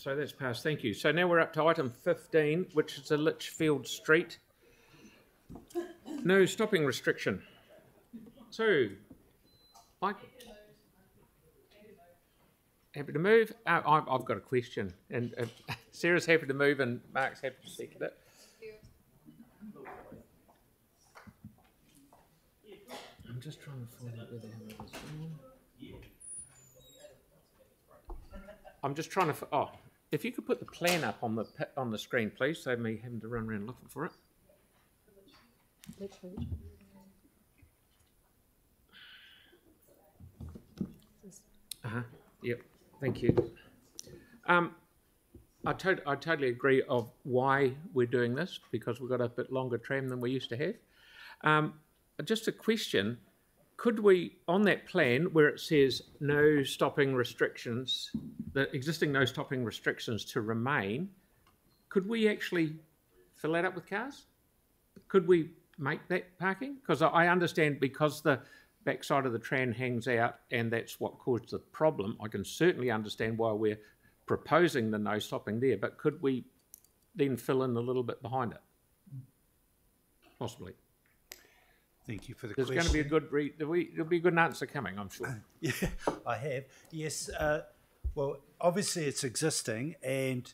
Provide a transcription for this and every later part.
so that's passed, thank you. So now we're up to item fifteen, which is the Lichfield Street. No stopping restriction. So, Mike? Happy to move? Uh, I've, I've got a question, and uh, Sarah's happy to move and Mark's happy to second it. I'm just trying to find out where the hell it is. I'm just trying to. Oh, if you could put the plan up on the on the screen, please, save me having to run around looking for it. Uh huh. Yep. Thank you. Um, I, tot- I totally agree of why we're doing this because we've got a bit longer tram than we used to have. Um, just a question: Could we, on that plan where it says no stopping restrictions, the existing no stopping restrictions to remain, could we actually fill that up with cars? Could we make that parking? Because I, understand because the backside of the tram hangs out and that's what caused the problem. I can certainly understand why we're proposing the no stopping there, but could we then fill in a little bit behind it? Possibly. Thank you for the There's question. There's going to be a good re- there'll, be, there'll be a good answer coming, I'm sure. Yeah, I have. Yes. Uh, well, obviously it's existing, and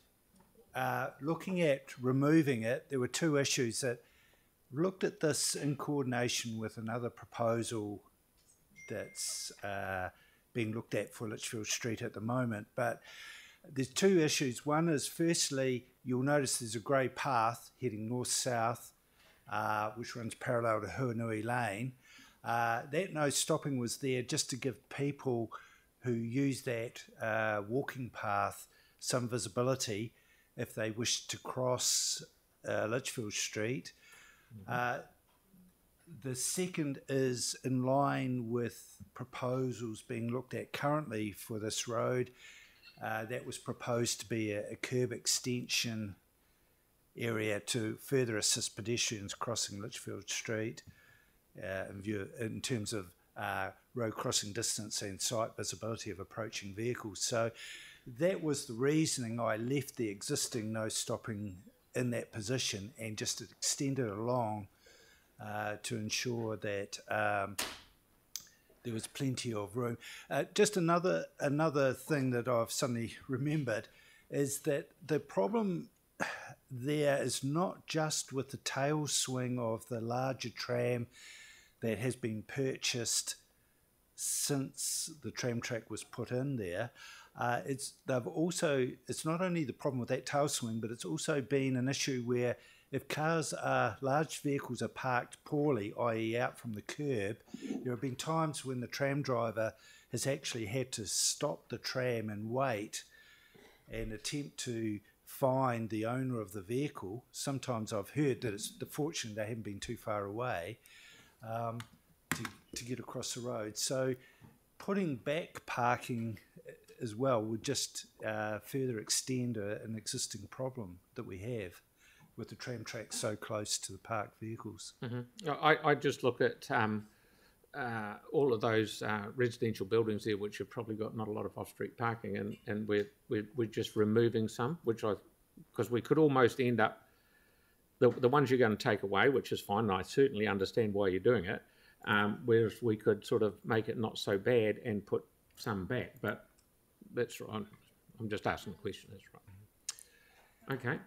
uh, looking at removing it, there were two issues that looked at this in coordination with another proposal that's uh, being looked at for Lichfield Street at the moment. But there's two issues. One is, firstly, you'll notice there's a grey path heading north south, uh, which runs parallel to Huanui Lane. Uh, that no stopping was there just to give people who use that uh, walking path some visibility if they wish to cross uh, Lichfield Street. Uh, the second is in line with proposals being looked at currently for this road. Uh, that was proposed to be a, a curb extension area to further assist pedestrians crossing Lichfield Street uh, in, view, in terms of uh, road crossing distance and sight visibility of approaching vehicles. So that was the reasoning I left the existing no stopping in that position and just extended along uh, to ensure that um, there was plenty of room. Uh, just another another thing that I've suddenly remembered is that the problem there is not just with the tail swing of the larger tram that has been purchased since the tram track was put in there. Uh, it's they've also it's not only the problem with that tail swing, but it's also been an issue where if cars are large vehicles are parked poorly, i.e., out from the curb, there have been times when the tram driver has actually had to stop the tram and wait and attempt to find the owner of the vehicle. Sometimes I've heard that it's the fortune they haven't been too far away um, to, to get across the road. So putting back parking as well would just uh, further extend a, an existing problem that we have with the tram tracks so close to the parked vehicles. I, I just look at um, uh, all of those uh, residential buildings there, which have probably got not a lot of off-street parking, and, and we're, we're, we're just removing some, which I, because we could almost end up, the, the ones you're going to take away, which is fine, and I certainly understand why you're doing it, um, whereas we could sort of make it not so bad and put some back, but that's right. I'm, just asking a question, that's right. Okay,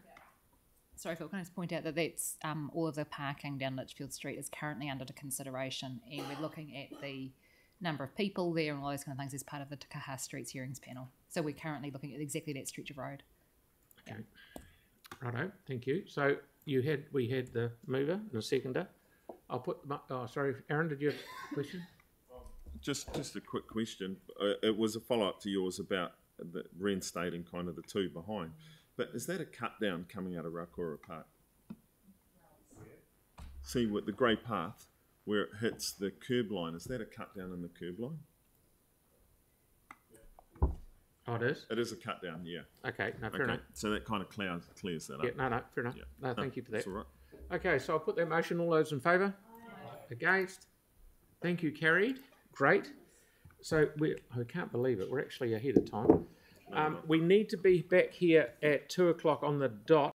Sorry, Phil, can I just point out that that's, um, all of the parking down Lichfield Street is currently under consideration and we're looking at the number of people there and all those kind of things as part of the Te Kaha Streets hearings panel. So we're currently looking at exactly that stretch of road. okay. Righto, thank you. So you had, we had the mover and the seconder. I'll put, up- oh, sorry, Aaron, did you have a question? Just, just a quick question. Uh, it was a follow up to yours about the reinstating kind of the two behind. But is that a cut down coming out of Rauora Park? See, with the grey path where it hits the curb line, is that a cut down in the curb line? Oh, it is? It is a cut down, yeah. Okay, no, fair Okay, enough. so that kind of clears clears that Yeah, up. no, no, fair enough. Yeah. No, thank you for that. That's all right. Okay, so I'll put that motion. All those in favour? Against? Thank you, carried. Great. So we, I can't believe it. We're actually ahead of time. Um, we need to be back here at two o'clock on the dot